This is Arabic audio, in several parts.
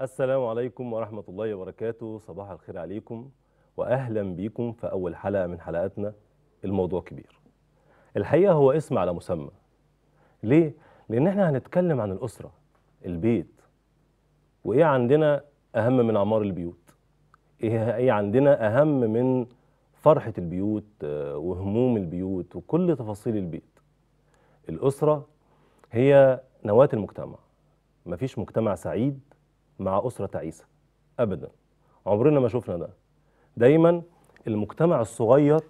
السلام عليكم ورحمة الله وبركاته. صباح الخير عليكم وأهلا بيكم في أول حلقة من حلقاتنا الموضوع كبير. الحقيقة هو اسم على مسمى. ليه؟ لأن إحنا هنتكلم عن الأسرة البيت. وإيه عندنا أهم من أعمار البيوت؟ إيه إيه عندنا أهم من فرحة البيوت آه، وهموم البيوت وكل تفاصيل البيت. الأسرة هي نواة المجتمع. مفيش مجتمع سعيد مع أسرة تعيسة أبدا. عمرنا ما شفنا ده. دايما المجتمع الصغير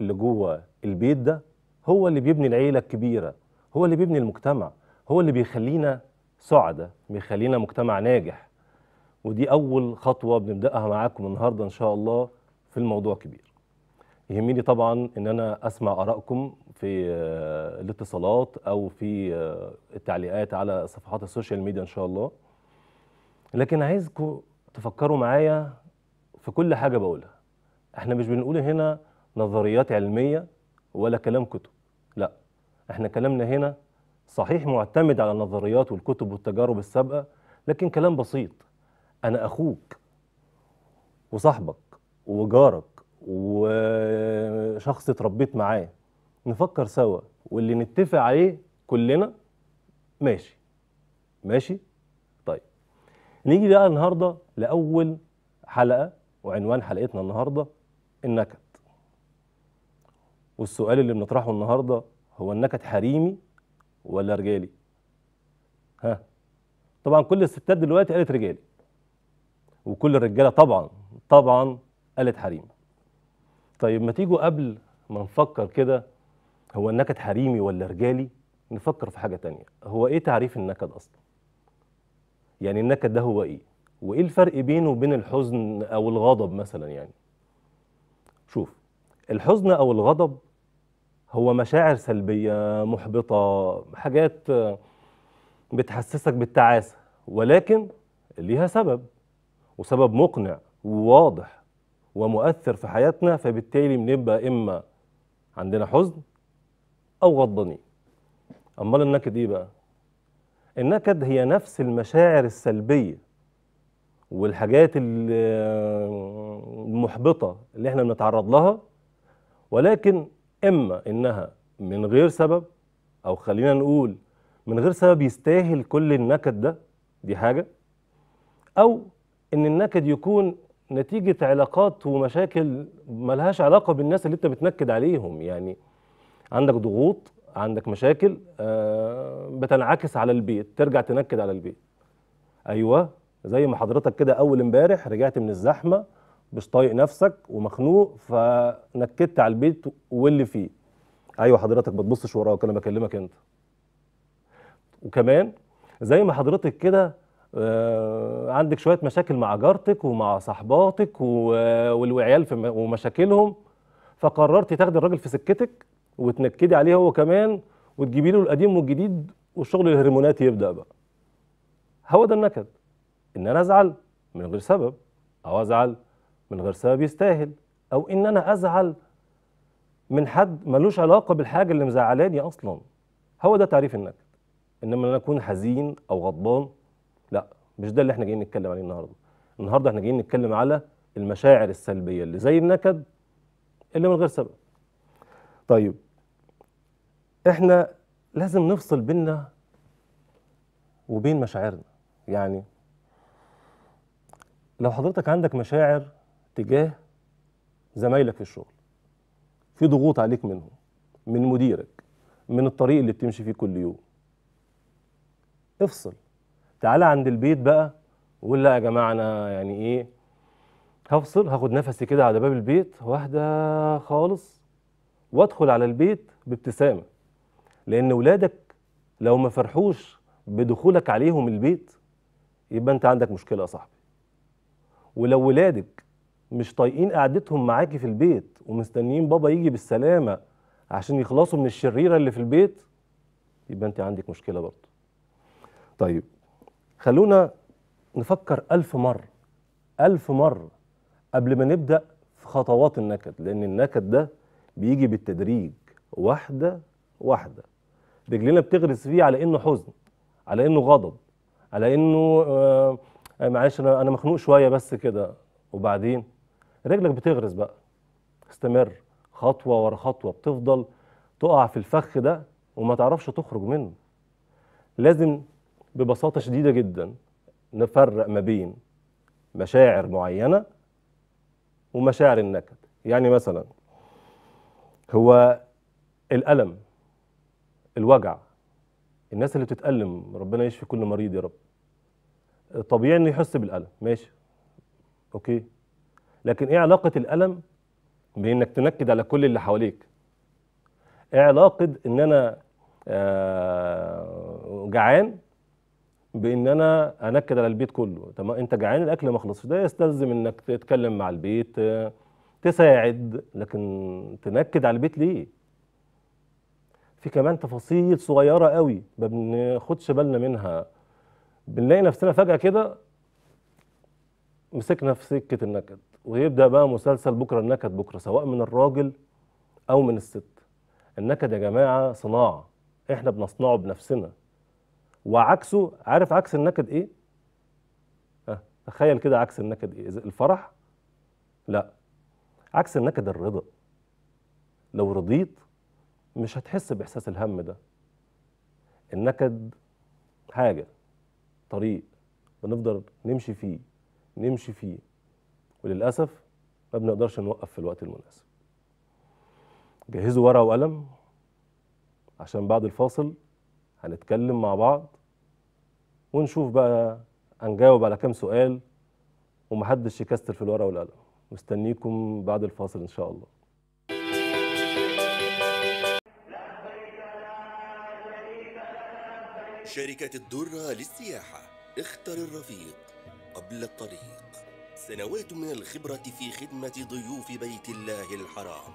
اللي جوه البيت ده هو اللي بيبني العيلة الكبيرة هو اللي بيبني المجتمع هو اللي بيخلينا سعداء بيخلينا مجتمع ناجح. ودي أول خطوة بنبدأها معاكم النهاردة إن شاء الله في الموضوع كبير. يهمني طبعا إن أنا أسمع آرائكم في آه، الاتصالات أو في آه، التعليقات على صفحات السوشيال ميديا إن شاء الله. لكن عايزكم تفكروا معايا في كل حاجة بقولها. إحنا مش بنقول هنا نظريات علمية ولا كلام كتب. لا إحنا كلامنا هنا صحيح معتمد على النظريات والكتب والتجارب السابقة لكن كلام بسيط. أنا أخوك وصاحبك وجارك وشخص اتربيت معاه نفكر سوا واللي نتفق عليه كلنا ماشي. ماشي؟ نيجي بقى النهارده لأول حلقة وعنوان حلقتنا النهارده النكد. والسؤال اللي بنطرحه النهارده هو النكد حريمي ولا رجالي؟ ها؟ طبعا كل الستات دلوقتي قالت رجالي. وكل الرجالة طبعا طبعا قالت حريمي. طيب ما تيجوا قبل ما نفكر كده هو النكد حريمي ولا رجالي؟ نفكر في حاجة تانية. هو إيه تعريف النكد أصلا؟ يعني النكد ده هو إيه؟ وإيه الفرق بينه وبين الحزن أو الغضب مثلا يعني؟ شوف الحزن أو الغضب هو مشاعر سلبية محبطة حاجات بتحسسك بالتعاسة ولكن ليها سبب وسبب مقنع وواضح ومؤثر في حياتنا فبالتالي بنبقى إما عندنا حزن أو غضبانين. أمال النكد إيه بقى؟ النكد هي نفس المشاعر السلبية والحاجات ال- المحبطة اللي إحنا بنتعرض لها ولكن إما إنها من غير سبب أو خلينا نقول من غير سبب يستاهل كل النكد ده دي حاجة أو إن النكد يكون نتيجة علاقات ومشاكل ملهاش علاقة بالناس اللي أنت بتنكد عليهم. يعني عندك ضغوط عندك مشاكل آه، بتنعكس على البيت ترجع تنكد على البيت. أيوه زي ما حضرتك كده أول امبارح رجعت من الزحمة مش طايق نفسك ومخنوق فنكدت على البيت واللي فيه. أيوه حضرتك ما تبصش وراك أنا بكلمك أنت. وكمان زي ما حضرتك كده آه، عندك شوية مشاكل مع جارتك ومع صحباتك والعيال ومشاكلهم فقررتي تاخدي الراجل في سكتك وتنكدي عليه هو كمان وتجيبي له القديم والجديد والشغل الهرموناتي يبدأ بقى. هو ده النكد. إن أنا أزعل من غير سبب أو أزعل من غير سبب يستاهل أو إن أنا أزعل من حد ملوش علاقة بالحاجة اللي مزعلاني أصلا. هو ده تعريف النكد. إنما أنا أكون حزين أو غضبان لا مش ده اللي إحنا جايين نتكلم عليه النهارده. النهارده إحنا جايين نتكلم على المشاعر السلبية اللي زي النكد اللي من غير سبب. طيب إحنا لازم نفصل بيننا وبين مشاعرنا. يعني لو حضرتك عندك مشاعر تجاه زمايلك في الشغل في ضغوط عليك منهم من مديرك من الطريق اللي بتمشي فيه كل يوم افصل. تعالى عند البيت بقى وقول لا يا جماعة أنا يعني إيه هفصل هاخد نفسي كده على باب البيت واحدة خالص وادخل على البيت بابتسامة. لأن ولادك لو ما فرحوش بدخولك عليهم البيت يبقى أنت عندك مشكلة يا صاحبي. ولو ولادك مش طايقين قعدتهم معاكي في البيت ومستنيين بابا يجي بالسلامة عشان يخلصوا من الشريرة اللي في البيت يبقى أنت عندك مشكلة برضه. طيب خلونا نفكر ألف مرة ألف مرة قبل ما نبدأ في خطوات النكد. لأن النكد ده بيجي بالتدريج واحدة واحدة. رجلنا بتغرس فيه على إنه حزن على إنه غضب على إنه آه، معلش أنا أنا مخنوق شوية بس كده. وبعدين؟ رجلك بتغرز بقى. استمر. خطوة ورا خطوة بتفضل تقع في الفخ ده وما تعرفش تخرج منه. لازم ببساطة شديدة جدا نفرق ما بين مشاعر معينة ومشاعر النكد. يعني مثلا هو الألم الوجع الناس اللي بتتألم ربنا يشفي كل مريض يا رب. طبيعي إنه يحس بالألم ماشي أوكي. لكن إيه علاقة الألم بإنك تنكد على كل اللي حواليك؟ إيه علاقة إن أنا آه، جعان بإن أنا أنكد على البيت كله؟ طب أنت جعان الأكل ما خلصش. ده يستلزم إنك تتكلم مع البيت آه، تساعد لكن تنكد على البيت ليه في كمان تفاصيل صغيرة قوي ما بناخدش بالنا منها بنلاقي نفسنا فجأة كده مسكنا في سكة النكد ويبدأ بقى مسلسل بكرة النكد بكرة سواء من الراجل أو من الست النكد يا جماعة صناعة إحنا بنصنعه بنفسنا وعكسه عارف عكس النكد إيه؟ تخيل كده عكس النكد إيه؟ الفرح؟ لا عكس النكد الرضا. لو رضيت مش هتحس بإحساس الهم ده. النكد حاجة طريق بنفضل نمشي فيه نمشي فيه. وللأسف ما بنقدرش نوقف في الوقت المناسب. جهزوا ورقة وقلم عشان بعد الفاصل هنتكلم مع بعض ونشوف بقى هنجاوب على كام سؤال ومحدش يكستر في الورقة والقلم. مستنيكم بعد الفاصل إن شاء الله. شركة الدرة للسياحة اختر الرفيق قبل الطريق. سنوات من الخبرة في خدمة ضيوف بيت الله الحرام.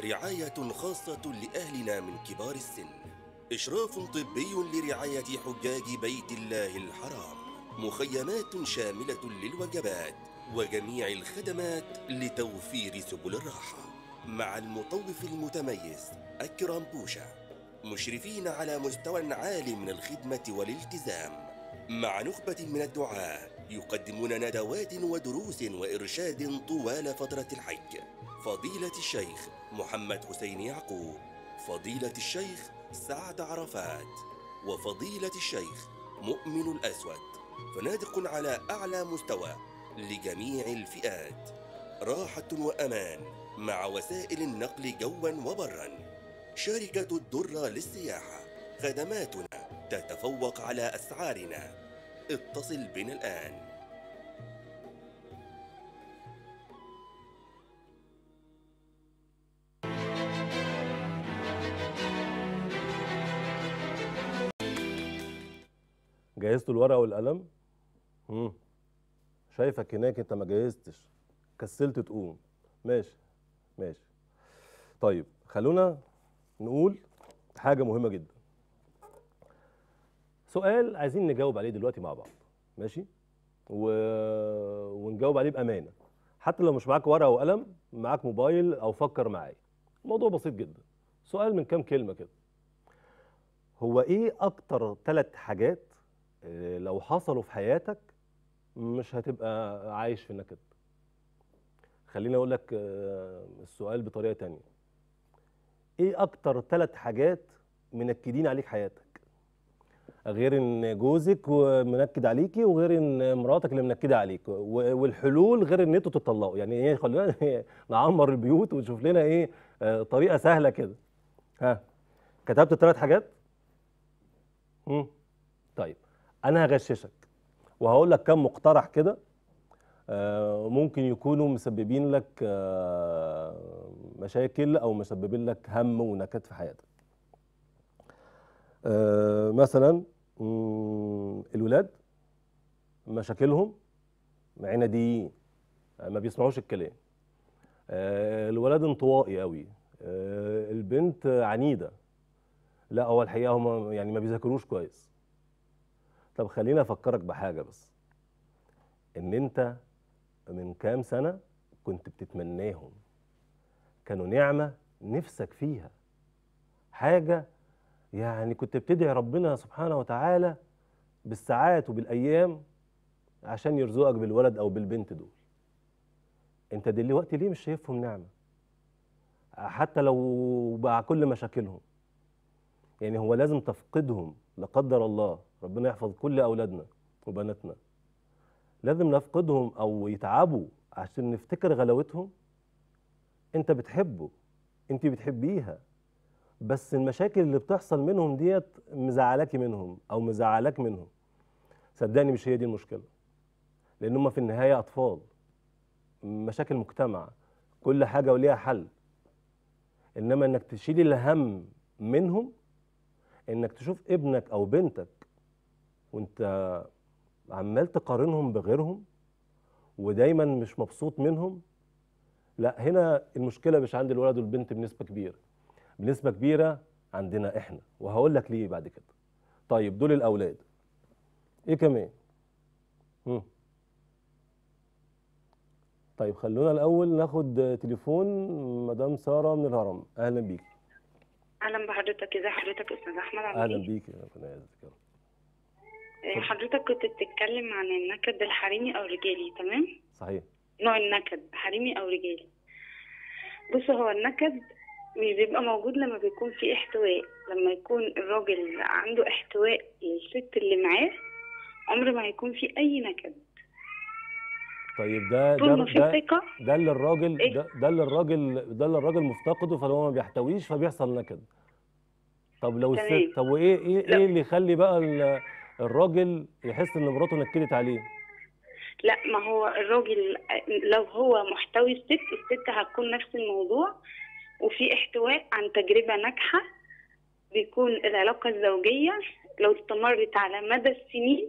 رعاية خاصة لأهلنا من كبار السن. إشراف طبي لرعاية حجاج بيت الله الحرام. مخيمات شاملة للوجبات. وجميع الخدمات لتوفير سبل الراحة مع المطوف المتميز أكرم بوشا مشرفين على مستوى عالي من الخدمة والالتزام. مع نخبة من الدعاة يقدمون ندوات ودروس وإرشاد طوال فترة الحج. فضيلة الشيخ محمد حسين يعقوب فضيلة الشيخ سعد عرفات وفضيلة الشيخ مؤمن الأسود. فنادق على أعلى مستوى. لجميع الفئات راحة وأمان مع وسائل النقل جوا وبرا شركة الدرة للسياحة خدماتنا تتفوق على أسعارنا اتصل بنا الآن جهزتوا الورقة والقلم؟ مم. شايفك هناك انت ما جهزتش. كسلت تقوم. ماشي. ماشي. طيب خلونا نقول حاجة مهمة جدا. سؤال عايزين نجاوب عليه دلوقتي مع بعض. ماشي؟ و... ونجاوب عليه بأمانة. حتى لو مش معاك ورقة وقلم معاك موبايل أو فكر معايا. الموضوع بسيط جدا. سؤال من كام كلمة كده. هو إيه أكتر ثلاث حاجات آه، لو حصلوا في حياتك مش هتبقى عايش في نكد خليني أقول لك آه، السؤال بطريقة تانية. إيه أكتر ثلاث حاجات منكدين عليك حياتك؟ غير إن جوزك منكد عليكي وغير إن مراتك اللي منكدة عليك والحلول غير إن أنتوا تطلقوا يعني إيه خلينا نعمر البيوت ونشوف لنا إيه آه، طريقة سهلة كده. ها كتبت الثلاث حاجات؟ مم. طيب أنا هغششك. وهقول لك كم مقترح كده آه، ممكن يكونوا مسببين لك آه، مشاكل أو مسببين لك هم ونكد في حياتك. آه، مثلا الولاد مشاكلهم عناديين ما بيسمعوش الكلام. الولد انطوائي قوي البنت عنيدة. لا هو الحقيقة هم يعني ما بيذاكروش كويس. طب خليني افكرك بحاجة بس. ان انت من كام سنة كنت بتتمناهم. كانوا نعمة نفسك فيها. حاجة يعني كنت بتدعي ربنا سبحانه وتعالى بالساعات وبالأيام عشان يرزقك بالولد أو بالبنت دول. انت دلوقتي ليه مش شايفهم نعمة؟ حتى لو مع كل مشاكلهم. يعني هو لازم تفقدهم. لا قدر الله ربنا يحفظ كل أولادنا وبناتنا. لازم نفقدهم أو يتعبوا عشان نفتكر غلاوتهم. أنت بتحبه أنت بتحبيها بس المشاكل اللي بتحصل منهم ديت مزعلاكي منهم أو مزعلاك منهم. صدقني مش هي دي المشكلة لأن هم في النهاية أطفال مشاكل مجتمع كل حاجة وليها حل. إنما إنك تشيل الهم منهم إنك تشوف ابنك أو بنتك وأنت عمال تقارنهم بغيرهم ودايما مش مبسوط منهم لا هنا المشكلة مش عند الولد والبنت بنسبة كبيرة. بنسبة كبيرة عندنا إحنا. وهقول لك ليه بعد كده. طيب دول الأولاد. إيه كمان؟ مم. طيب خلونا الأول ناخد تليفون مدام سارة من الهرم. أهلا بيك. أهلا بحضرتك ازي حضرتك أستاذ أحمد عامل أهلا بيك يا رب. آه، حضرتك كنت بتتكلم عن النكد الحريمي أو رجالي تمام؟ صحيح. نوع النكد حريمي أو رجالي. بص هو النكد بيبقى موجود لما بيكون في احتواء. لما يكون الراجل عنده احتواء للست اللي معاه عمر ما هيكون في أي نكد. طيب ده طول ده ما في ثقة ده اللي الراجل إيه؟ ده, ده اللي الراجل ده اللي الراجل مفتقده فهو ما بيحتويش فبيحصل نكد طب لو تمام. الست طب وإيه إيه لا. إيه اللي يخلي بقى ال- الراجل يحس إن مراته نكدت عليه لا ما هو الراجل لو هو محتوي الست الست هتكون نفس الموضوع وفي احتواء عن تجربة ناجحة بيكون العلاقة الزوجية لو استمرت على مدى السنين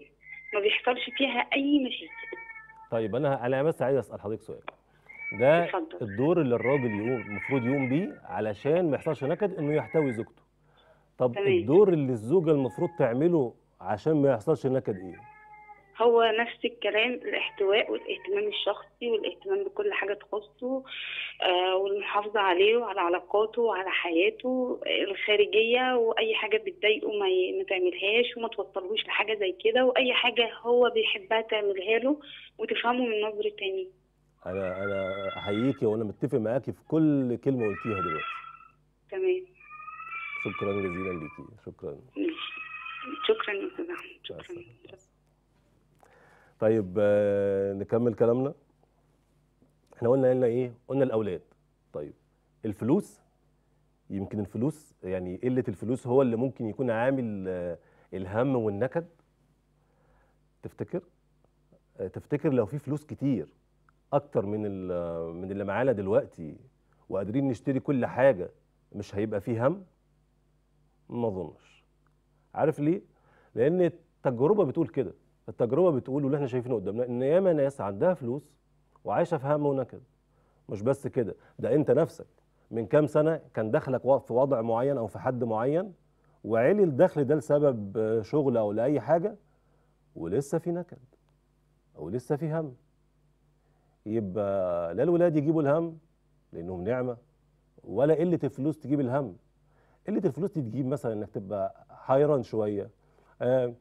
ما بيحصلش فيها أي مشاكل طيب أنا أنا بس عايز أسأل حضرتك سؤال ده اتفضل. الدور اللي الراجل يقوم المفروض يقوم بيه علشان ما يحصلش نكد إنه يحتوي زوجته طب تمام. الدور اللي الزوجة المفروض تعمله عشان ما يحصلش نكد إيه هو نفس الكلام الاحتواء والاهتمام الشخصي والاهتمام بكل حاجة تخصه آه والمحافظة عليه وعلى علاقاته وعلى حياته الخارجية وأي حاجة بتضايقه ما, ي... ما تعملهاش وما توصلهوش لحاجة زي كده وأي حاجة هو بيحبها تعملها له وتفهمه من نظرة تاني. أنا أنا احييكي وأنا متفق معاكي في كل كلمة قلتيها دلوقتي. تمام. شكرا جزيلا ليكي شكرا. شكرا يا شكرا. طيب آه، نكمل كلامنا. إحنا قلنا قلنا إيه؟ قلنا الأولاد. طيب الفلوس يمكن الفلوس يعني قلة الفلوس هو اللي ممكن يكون عامل آه، الهم والنكد. تفتكر؟ آه، تفتكر لو في فلوس كتير أكتر من من اللي معانا دلوقتي وقادرين نشتري كل حاجة مش هيبقى فيه هم؟ ما أظنش. عارف ليه؟ لأن التجربة بتقول كده. التجربة بتقول واللي إحنا شايفينه قدامنا إن ياما ناس عندها فلوس وعايشة في هم ونكد. مش بس كده ده أنت نفسك. من كام سنة كان دخلك في وضع معين أو في حد معين وعلي الدخل ده لسبب شغل أو لأي حاجة ولسه في نكد أو لسه في هم. يبقى لا الولاد يجيبوا الهم لأنهم نعمة ولا قلة الفلوس تجيب الهم. قلة الفلوس دي تجيب مثلا إنك تبقى حيران شوية آه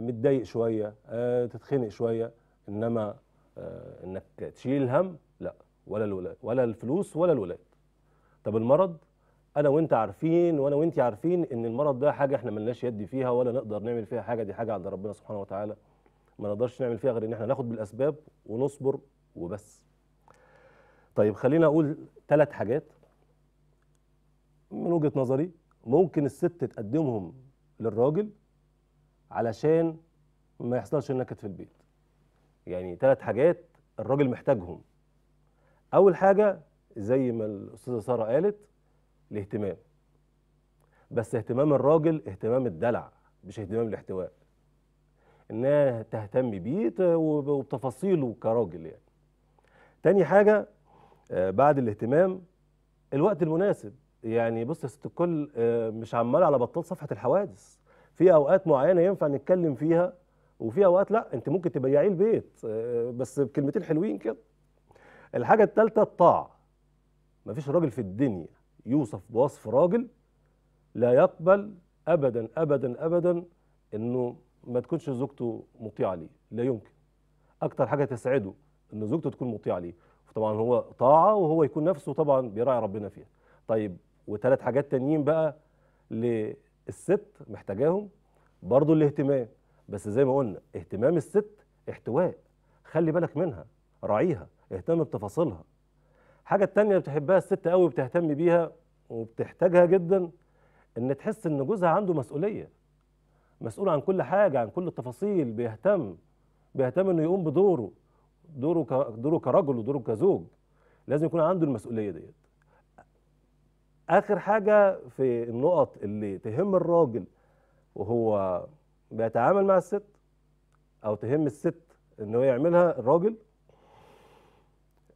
متضايق شوية آه تتخنق شوية إنما آه إنك تشيل الهم لا ولا الولاد ولا الفلوس ولا الولاد طب المرض؟ أنا وأنت عارفين وأنا وانت عارفين إن المرض ده حاجة إحنا ملناش يد فيها ولا نقدر نعمل فيها حاجة دي حاجة عند ربنا سبحانه وتعالى. ما نقدرش نعمل فيها غير إن إحنا ناخد بالأسباب ونصبر وبس. طيب خلينا أقول ثلاث حاجات من وجهة نظري ممكن الست تقدمهم للراجل علشان ما يحصلش النكد في البيت. يعني ثلاث حاجات الراجل محتاجهم. أول حاجة زي ما الأستاذة سارة قالت الاهتمام. بس اهتمام الراجل اهتمام الدلع مش اهتمام الاحتواء. إنها تهتم بيه وبتفاصيله كراجل يعني. تاني حاجة آه، بعد الاهتمام الوقت المناسب. يعني بص يا ست الكل آه، مش عمال على بطال صفحة الحوادث. في أوقات معينة ينفع نتكلم فيها وفي أوقات لأ أنت ممكن تبيعيه البيت آه، بس بكلمتين حلوين كده. الحاجة الثالثه الطاعة. مفيش راجل في الدنيا يوصف بوصف راجل لا يقبل ابدا ابدا ابدا إنه ما تكونش زوجته مطيعة ليه. لا يمكن. أكتر حاجة تسعده إن زوجته تكون مطيعة ليه. طبعا هو طاعة وهو يكون نفسه طبعا بيراعي ربنا فيها. طيب وثلاث حاجات تانيين بقى للست محتاجاهم برضو الاهتمام. بس زي ما قلنا اهتمام الست احتواء. خلي بالك منها راعيها اهتم بتفاصيلها. الحاجة التانية بتحبها الست قوي وبتهتم بيها وبتحتاجها جدا إن تحس إن جوزها عنده مسؤولية. مسؤول عن كل حاجة عن كل التفاصيل بيهتم بيهتم إنه يقوم بدوره. دوره كرجل ودوره كزوج. لازم يكون عنده المسؤولية ديت. آخر حاجة في النقط اللي تهم الراجل وهو بيتعامل مع الست أو تهم الست إن هو يعملها الراجل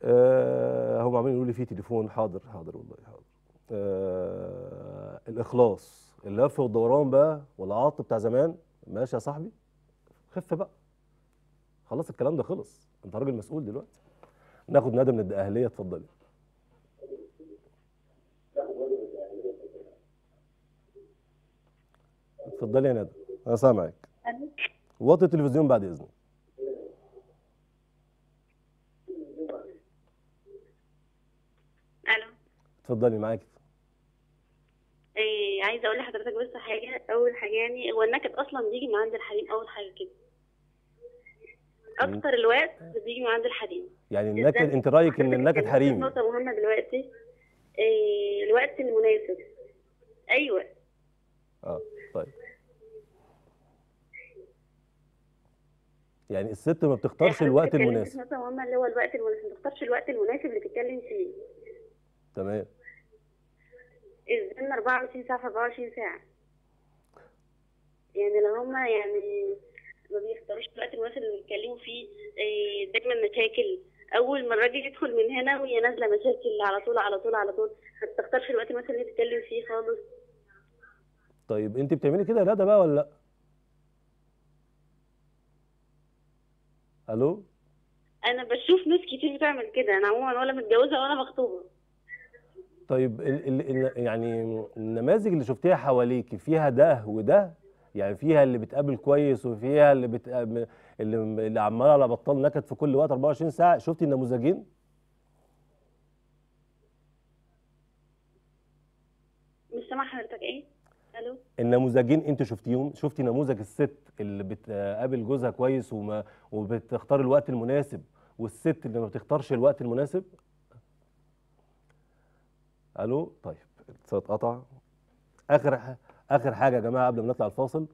آه هم عمالين يقولوا لي في تليفون حاضر حاضر والله حاضر. آه الإخلاص اللف والدوران بقى والعاطف بتاع زمان ماشي يا صاحبي خف بقى. خلاص الكلام ده خلص أنت راجل مسؤول دلوقتي. ناخد ندى من الاهليه اتفضلي. اتفضلي يا ندى. أنا سامعك. وطي التلفزيون بعد إذنك. ألو. اتفضلي معاكي. إيه عايزة أقول لحضرتك بس حاجة. أول حاجة يعني هو النكد أصلا بيجي من عند الحريم أول حاجة كده. أكتر الوقت بيجي من عند الحريم يعني النكد أنت رأيك إن النكد حريمي نقطة مهمة دلوقتي. إيه الوقت المناسب. أيوه آه طيب يعني الست ما بتختارش الوقت المناسب. نقطه مهمه اللي هو الوقت المناسب ما تختارش الوقت المناسب اللي تتكلم فيه. تمام. الزمن 24 ساعة في 24 ساعة. يعني لو هما يعني ما بيختاروش الوقت المناسب اللي بيتكلموا فيه إيه، دايما مشاكل. أول ما الراجل يدخل من هنا وهي نازلة مشاكل على طول على طول على طول ما تختارش الوقت المناسب اللي تتكلم فيه خالص. طيب أنت بتعملي كده لا ده بقى ولا لأ؟ ألو؟ أنا بشوف ناس كتير بتعمل كده أنا عموما ولا متجوزة ولا مخطوبة. طيب ال ال يعني النماذج اللي شفتيها حواليكي فيها ده وده؟ يعني فيها اللي بتقابل كويس وفيها اللي بتقابل اللي, اللي عمال على بطال نكد في كل وقت 24 ساعة. شفتي النموذجين؟ مش سامعه حضرتك إيه؟ ألو. النموذجين انت شفتيهم؟ شفتي نموذج الست اللي بتقابل جوزها كويس وما وبتختار الوقت المناسب والست اللي ما بتختارش الوقت المناسب؟ ألو طيب. الاتصال اتقطع آخر آخر حاجة يا جماعة قبل ما نطلع الفاصل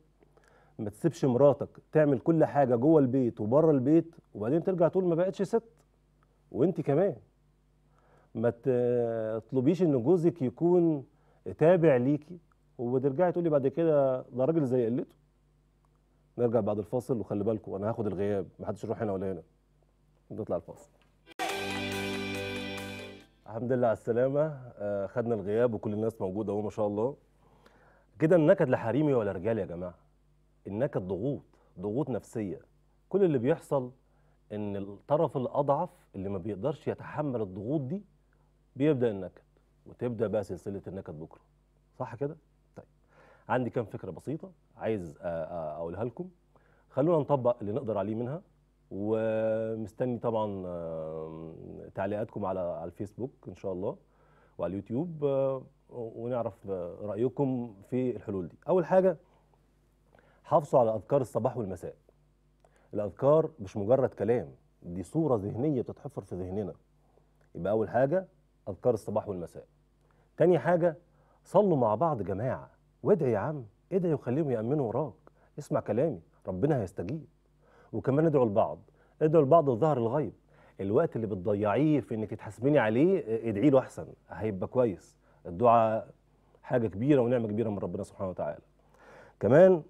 ما تسيبش مراتك تعمل كل حاجة جوه البيت وبره البيت وبعدين ترجع تقول ما بقتش ست وانت كمان. ما تطلبيش إن جوزك يكون تابع ليكي. وترجعي تقولي بعد كده ده راجل زي قلته. نرجع بعد الفاصل وخلي بالكم أنا هاخد الغياب محدش يروح هنا ولا هنا. نطلع الفاصل. الحمد لله على السلامة. آه، خدنا الغياب وكل الناس موجودة أهو ما شاء الله. كده النكد لا حريمي ولا رجال يا جماعة. النكد ضغوط ضغوط نفسية. كل اللي بيحصل إن الطرف الأضعف اللي ما بيقدرش يتحمل الضغوط دي بيبدأ النكد وتبدأ بقى سلسلة النكد بكرة. صح كده؟ عندي كام فكرة بسيطة عايز أقولها لكم. خلونا نطبق اللي نقدر عليه منها ومستني طبعا تعليقاتكم على على الفيسبوك إن شاء الله وعلى اليوتيوب آه، ونعرف رأيكم في الحلول دي. أول حاجة حافظوا على أذكار الصباح والمساء. الأذكار مش مجرد كلام دي صورة ذهنية بتتحفر في ذهننا. يبقى أول حاجة أذكار الصباح والمساء. تاني حاجة صلوا مع بعض جماعة. وادعي يا عم ادعي وخليهم يأمنوا وراك. اسمع كلامي ربنا هيستجيب. وكمان ادعوا لبعض ادعوا لبعض ظهر الغيب. الوقت اللي بتضيعيه في انك تحاسبيني عليه ادعي له أحسن هيبقى كويس. الدعاء حاجة كبيرة ونعمة كبيرة من ربنا سبحانه وتعالى. كمان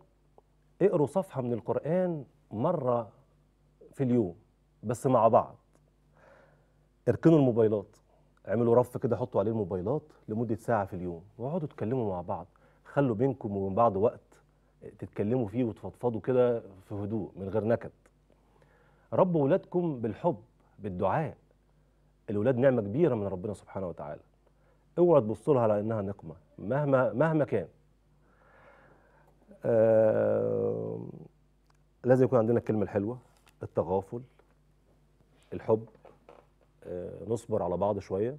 اقروا صفحة من القرآن مرة في اليوم بس مع بعض. اركنوا الموبايلات. اعملوا رف كده حطوا عليه الموبايلات لمدة ساعة في اليوم واقعدوا اتكلموا مع بعض. خلوا بينكم وبين بعض وقت تتكلموا فيه وتفضفضوا كده في هدوء من غير نكد. ربوا ولادكم بالحب بالدعاء. الولاد نعمة كبيرة من ربنا سبحانه وتعالى. اوعى تبصوا لها على انها نقمة مهما مهما كان. آه لازم يكون عندنا الكلمة الحلوة التغافل الحب. آه، نصبر على بعض شوية.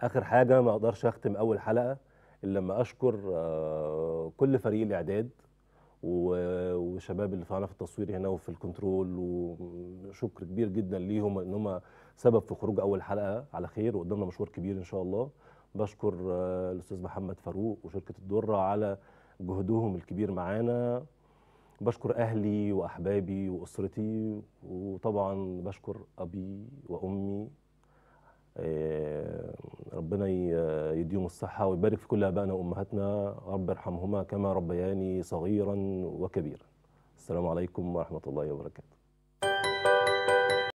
آخر حاجة ما أقدرش أختم أول حلقة الا لما أشكر آه، كل فريق الإعداد و- وشباب اللي معانا في التصوير هنا وفي الكنترول وشكر كبير جدا ليهم إن هم سبب في خروج أول حلقة على خير وقدامنا مشوار كبير إن شاء الله. بشكر آه، الأستاذ محمد فاروق وشركة الدرة على جهدهم الكبير معانا. بشكر أهلي وأحبابي وأسرتي وطبعا بشكر أبي وأمي ربنا ي- يديهم الصحة ويبارك في كل آبائنا وأمهاتنا. رب ارحمهما كما ربياني صغيرا وكبيرا. السلام عليكم ورحمة الله وبركاته.